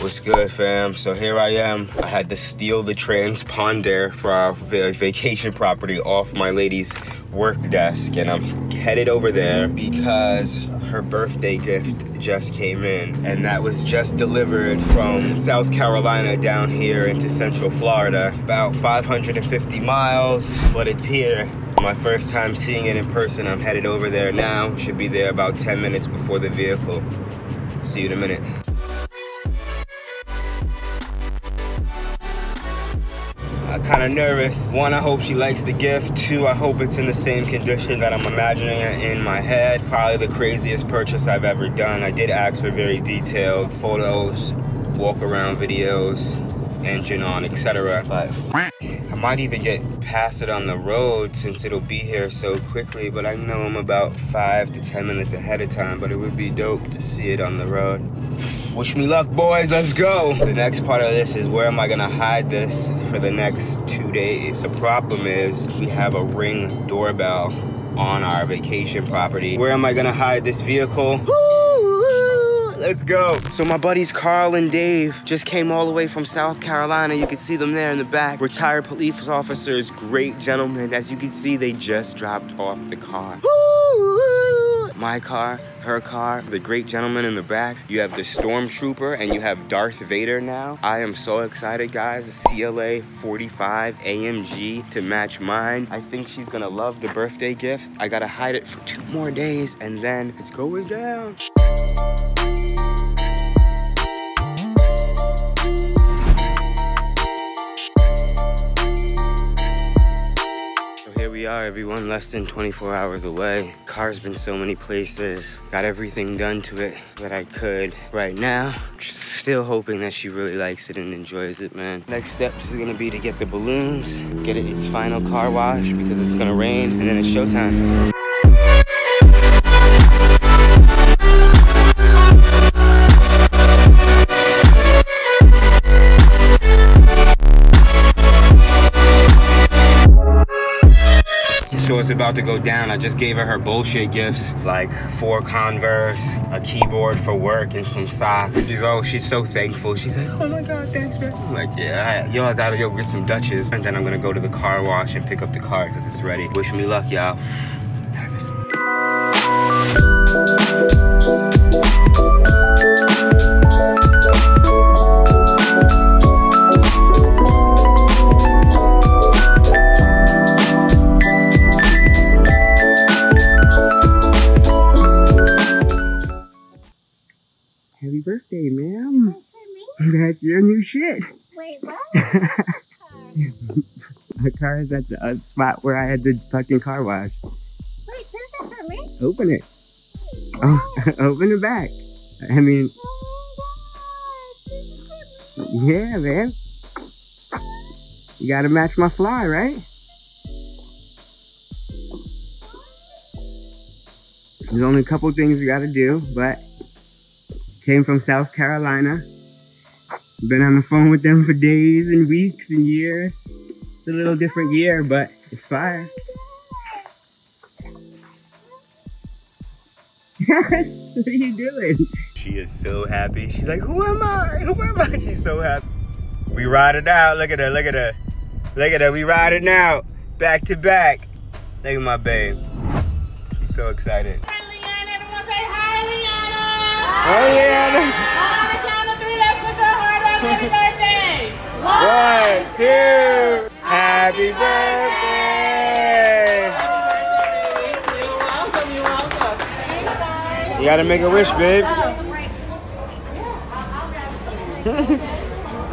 What's good, fam? So here I am. I had to steal the transponder for our vacation property off my lady's work desk, and I'm headed over there because her birthday gift just came in, and that was just delivered from South Carolina down here into Central Florida. About 550 miles, but it's here. My first time seeing it in person. I'm headed over there now. Should be there about 10 minutes before the vehicle. See you in a minute. I'm kind of nervous. One, I hope she likes the gift. Two, I hope it's in the same condition that I'm imagining it in my head. Probably the craziest purchase I've ever done. I did ask for very detailed photos, walk around videos, engine on, etc. But might even get past it on the road since it'll be here so quickly. But I know I'm about five to 10 minutes ahead of time, but it would be dope to see it on the road. Wish me luck, boys. Let's go. The next part of this is where am I gonna hide this for the next two days? The problem is we have a ring doorbell on our vacation property. Where am I gonna hide this vehicle? Let's go. So my buddies Carl and Dave just came all the way from South Carolina. You can see them there in the back. Retired police officers, great gentlemen. As you can see, they just dropped off the car my car, her car, the great gentleman in the back. You have the Stormtrooper and you have Darth Vader now. I am so excited, guys. A CLA 45 AMG to match mine. I think she's gonna love the birthday gift. I gotta hide it for two more days and then it's going down. We are, everyone, less than 24 hours away. Car's been so many places. Got everything done to it that I could. Right now, still hoping that she really likes it and enjoys it, man. Next steps is gonna be to get the balloons, get it its final car wash because it's gonna rain, and then it's showtime. About to go down. I just gave her her bullshit gifts, like four Converse, a keyboard for work, and some socks. She's oh, she's so thankful. She's like, oh my god, thanks, man. I'm like, yeah, I, yo, I gotta go get some Dutches, and then I'm gonna go to the car wash and pick up the car because it's ready. Wish me luck, y'all. Birthday, ma'am. That's your new shit. Wait, what? My car is at the uh, spot where I had the fucking car wash. Wait, this is for me? Open it. Oh, open the back. I mean, oh yeah, man. You gotta match my fly, right? There's only a couple things you gotta do, but Came from South Carolina. Been on the phone with them for days and weeks and years. It's a little different year, but it's fire. what are you doing? She is so happy. She's like, who am I? Who am I? She's so happy. We ride it out. Look at her. Look at her. Look at her. We ride it out. Back to back. Look at my babe. She's so excited. Oh yeah. On the count of three, let's wish our hard happy birthday. One, two, happy birthday. You're welcome, you're welcome. You gotta make a wish, babe. Oh.